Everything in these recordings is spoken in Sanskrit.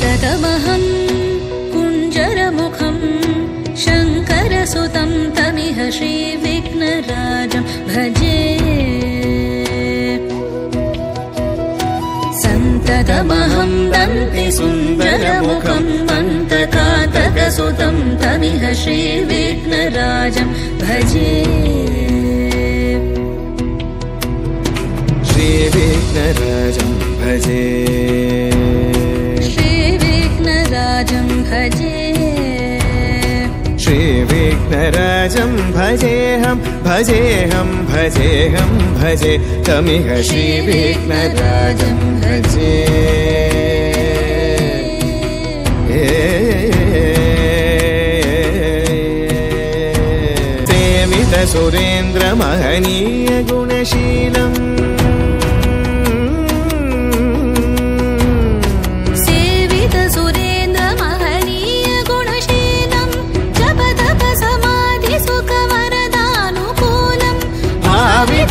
तदमहं कुञ्जरमुखं शङ्करसुतं तमिह श्रीविघ्नराजं भजे। सन्ततमहं दन्ति सुन्दरमुखं दन्त तमिह तविह श्रीविघ्नराजं भजे। श्रीविघ्नराजं भजे। श्रीविघ्नराजम् भजेऽहम् भजेऽहम् भजेऽहम् भजे तमिह श्रीविघ्नराजम् भजे। सेवित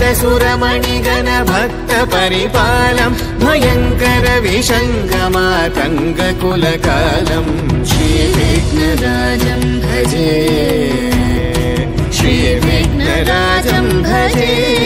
भावित सुरमणिगण भक्त परिपालम् भयङ्कर विशङ्गमातङ्गकुलकालम् श्रीविघ्नराजम् भजे। श्रीविघ्नराजम् भजे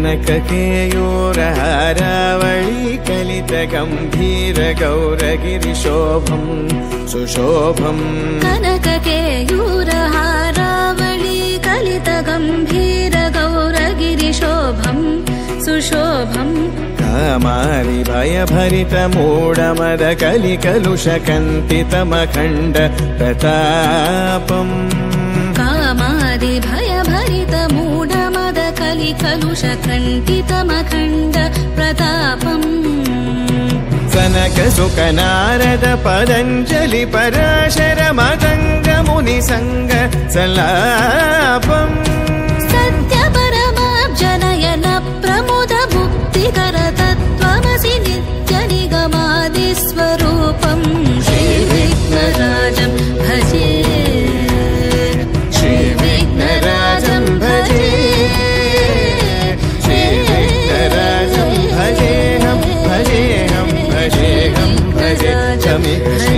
कनककेयोरहारावळी कलितगम्भीरगौरगिरिशोभम् सुशोभम्। कनककेयूरहारावळी कलित गम्भीर गौरगिरिशोभम् सुशोभम्। कामारि भयभरितमूढमद कलिकलुषकन्तितमखण्ड प्रतापम्। कामादि भयभरित खण्डितमखण्ड प्रतापम् सनकसुकनारद पदञ्जलि पराशर मदङ्गमुनिसङ्ग सलापम् श्रीविघ्नराजम्